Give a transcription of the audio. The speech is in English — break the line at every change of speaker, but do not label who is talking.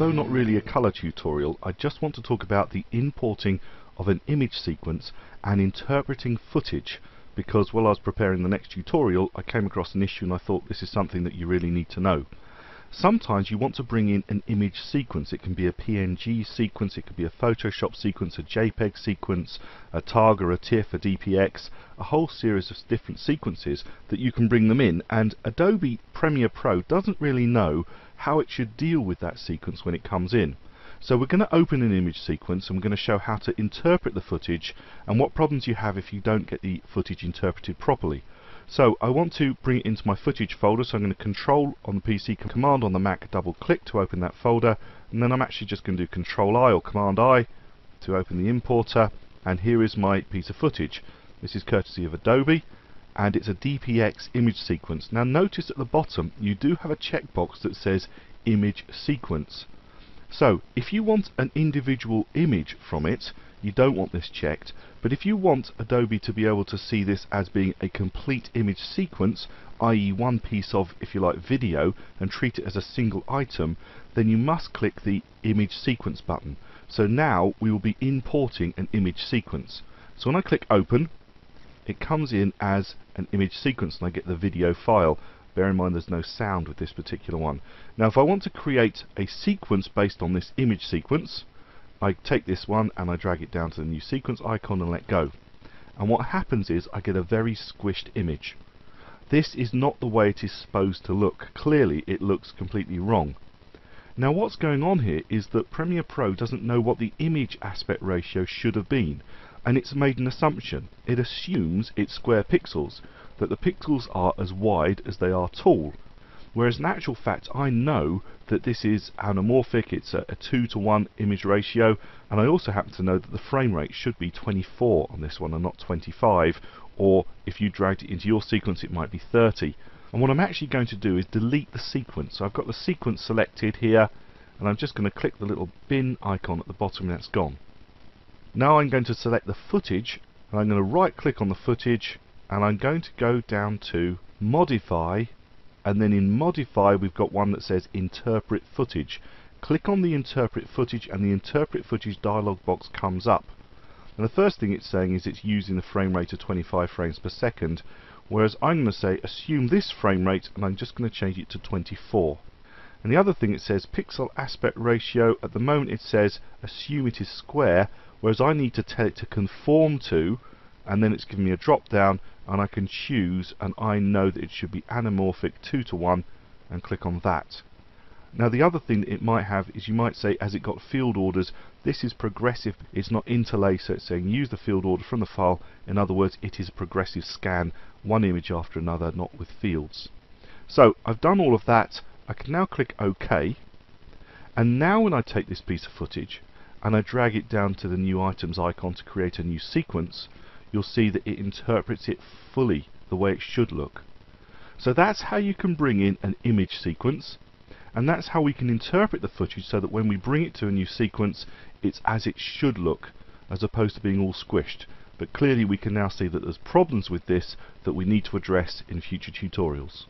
although not really a color tutorial, I just want to talk about the importing of an image sequence and interpreting footage because while I was preparing the next tutorial I came across an issue and I thought this is something that you really need to know. Sometimes you want to bring in an image sequence. It can be a PNG sequence, it could be a Photoshop sequence, a JPEG sequence, a Targa, a TIFF, a DPX, a whole series of different sequences that you can bring them in and Adobe Premiere Pro doesn't really know how it should deal with that sequence when it comes in. So we're going to open an image sequence and we're going to show how to interpret the footage and what problems you have if you don't get the footage interpreted properly. So I want to bring it into my footage folder, so I'm going to control on the PC, command on the Mac, double click to open that folder, and then I'm actually just going to do control I or command I to open the importer, and here is my piece of footage. This is courtesy of Adobe, and it's a DPX image sequence. Now notice at the bottom you do have a checkbox that says image sequence. So if you want an individual image from it, you don't want this checked but if you want Adobe to be able to see this as being a complete image sequence i.e. one piece of, if you like, video and treat it as a single item then you must click the image sequence button so now we will be importing an image sequence so when I click open it comes in as an image sequence and I get the video file bear in mind there's no sound with this particular one now if I want to create a sequence based on this image sequence I take this one and I drag it down to the new sequence icon and let go. And what happens is I get a very squished image. This is not the way it is supposed to look. Clearly it looks completely wrong. Now what's going on here is that Premiere Pro doesn't know what the image aspect ratio should have been and it's made an assumption. It assumes it's square pixels, that the pixels are as wide as they are tall whereas in actual fact I know that this is anamorphic, it's a, a 2 to 1 image ratio, and I also happen to know that the frame rate should be 24 on this one and not 25, or if you dragged it into your sequence it might be 30. And what I'm actually going to do is delete the sequence. So I've got the sequence selected here, and I'm just going to click the little bin icon at the bottom and that's gone. Now I'm going to select the footage, and I'm going to right click on the footage, and I'm going to go down to Modify and then in modify we've got one that says interpret footage. Click on the interpret footage and the interpret footage dialog box comes up. And the first thing it's saying is it's using the frame rate of 25 frames per second whereas I'm going to say assume this frame rate and I'm just going to change it to 24 and the other thing it says pixel aspect ratio at the moment it says assume it is square whereas I need to tell it to conform to and then it's giving me a drop down and I can choose and I know that it should be anamorphic 2 to 1 and click on that. Now the other thing that it might have is you might say as it got field orders? This is progressive, it's not interlaced so it's saying use the field order from the file. In other words it is a progressive scan one image after another not with fields. So I've done all of that. I can now click OK. And now when I take this piece of footage and I drag it down to the new items icon to create a new sequence you'll see that it interprets it fully the way it should look. So that's how you can bring in an image sequence and that's how we can interpret the footage so that when we bring it to a new sequence it's as it should look as opposed to being all squished but clearly we can now see that there's problems with this that we need to address in future tutorials.